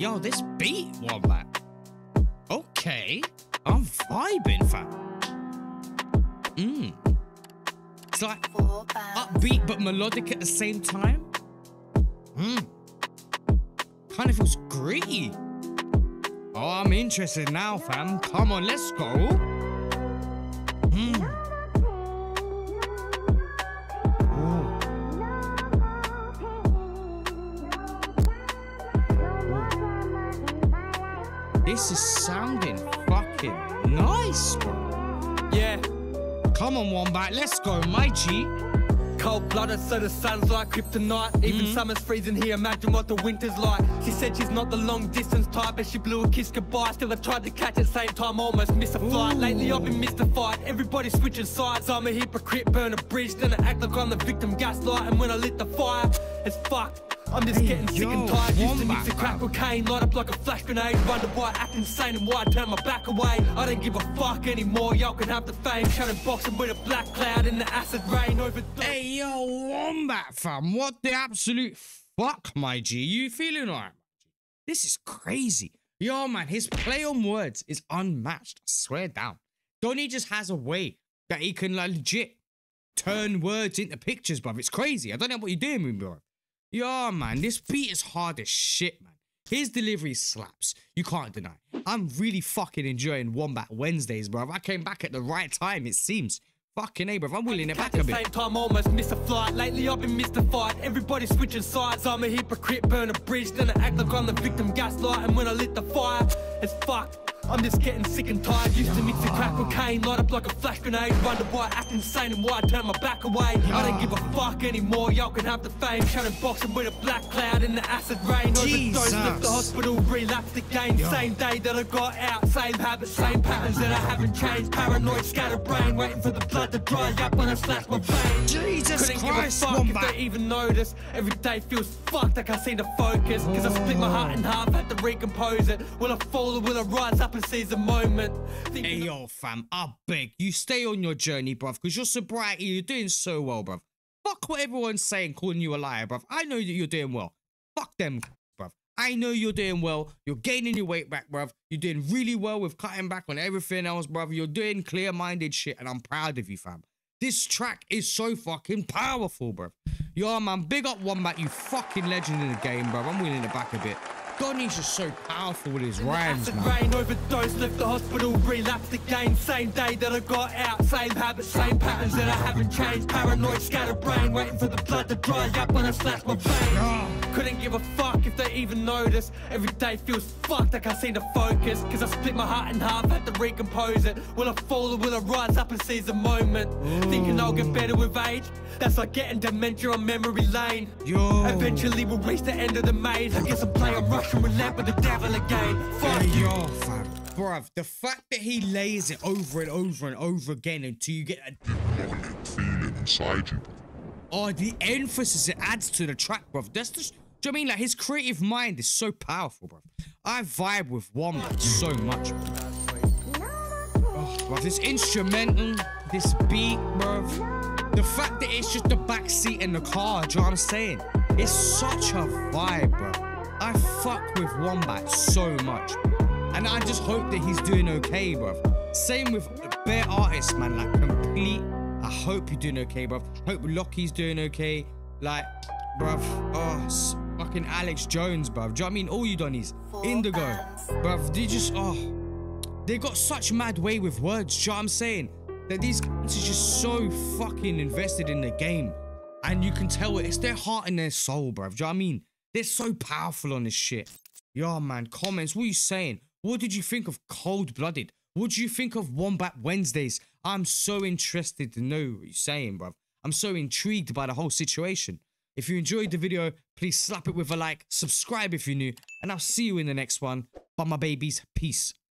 yo, this beat, Wombat. Okay. I'm vibing, fam. Mmm. It's like upbeat but melodic at the same time. Mmm. Kind of feels gritty. Oh, I'm interested now, fam. Come on, let's go. This is sounding fucking nice, bro. Yeah. Come on, Wombat, let's go, my G. Cold blooded, so the sun's like kryptonite. Even Mhm. summer's freezing here, imagine what the winter's like. She said she's not the long distance type, but she blew a kiss goodbye. Still, I tried to catch at the same time, almost missed a flight. Lately, I've been mystified. Everybody switching sides. I'm a hypocrite, burn a bridge, then I act like I'm the victim, gaslight. And when I lit the fire, it's fucked. I'm just Hey, getting sick and tired. Used to mix a crack cocaine, light up like a flash grenade. Wonder why I act insane and why I turn my back away. I don't give a fuck anymore. Y'all can have the fame. Shouting boxing with a black cloud in the acid rain over. Hey, yo, Wombat, fam. What the absolute fuck, my G? You feeling alright? This is crazy. Yo, man, his play on words is unmatched. I swear down. Donny just has a way that he can like legit turn words into pictures, bruv. It's crazy. I don't know what you're doing with me, bro. Yo, man, this beat is hard as shit, man. His delivery slaps. You can't deny. I'm really fucking enjoying Wombat Wednesdays, bruv. I came back at the right time, it seems. Fucking A, bruv. I'm willing it back a bit. same time, almost missed a flight. Lately, I've been mystified. Everybody switching sides. I'm a hypocrite, burn a bridge, then I act like I'm the victim, gaslight. And when I lit the fire, it's fucked. I'm just getting sick and tired. Used to mix a crack cocaine, light up like a flash grenade. Wonder why I act insane and why I turn my back away. I don't give a fuck anymore. Y'all can have the fame. Shouting boxing with a black cloud in the acid rain. Overdose, left the hospital, relapsed again. Same day that I got out. Same habits, same patterns that I haven't changed. Paranoid, scattered brain, waiting for the blood to dry up when I slash my vein. Jesus Couldn't Christ, give a fuck if they even notice. Every day feels fucked, like I can't seem to focus. Cause I split my heart in half, had to recompose it. Will I fall or will I rise up and seize the moment? Hey yo, fam, I beg you stay on your journey, bruv, because your sobriety, you're doing so well, bruv. Fuck what everyone's saying, calling you a liar, bruv. I know that you're doing well. Fuck them, bruv. I know you're doing well. You're gaining your weight back, bruv. You're doing really well with cutting back on everything else, bruv. You're doing clear-minded shit, and I'm proud of you, fam. This track is so fucking powerful, bruv. Yo, man, big up Wombat, you fucking legend in the game, bruv. I'm winning it back a bit. Donny's just so powerful with his rhymes, Acid man. rain, overdose, left the hospital, relapsed again. Same day that I got out, same habits, same patterns that I haven't changed. Paranoid, scattered brain, waiting for the blood to dry up when I slash my vein. Couldn't give a fuck even notice. Every day feels fucked, like I can't seem to focus. Cause I split my heart in half, had to recompose it. Will I fall or will I rise up and seize the moment? Thinking I'll get better with age? That's like getting dementia on memory lane. Yo. Eventually we'll reach the end of the maze. I guess I'm playing Russian roulette with the devil again. Fuck Hey, you. yo, fam. Bruv, the fact that he lays it over and over and over again until you get a. demonic feeling inside you. Oh, the emphasis it adds to the track, bruv. That's just. Do you know I mean? Like, his creative mind is so powerful, bro. I vibe with Wombat so much, bruv. Oh, bruv, this instrumental, this beat, bro. The fact that it's just the back seat in the car, do you know what I'm saying? It's such a vibe, bro. I fuck with Wombat so much. And I just hope that he's doing okay, bro. Same with Bear Artist, man. Like, complete. I hope you're doing okay, bruv. Hope Lockie's doing okay. Like, bruv. Oh, fucking Alex Jones, bruv. Do you know what I mean? All you Donnies. Indigo. Bruv, they just, oh. They got such mad way with words, do you know what I'm saying? That these guys are just so fucking invested in the game. And you can tell it's their heart and their soul, bruv. Do you know what I mean? They're so powerful on this shit. Yo, man, comments, what are you saying? What did you think of Cold Blooded? What do you think of Wombat Wednesdays? I'm so interested to know what you're saying, bruv. I'm so intrigued by the whole situation. If you enjoyed the video, please slap it with a like, subscribe if you're new, and I'll see you in the next one. But my babies, peace.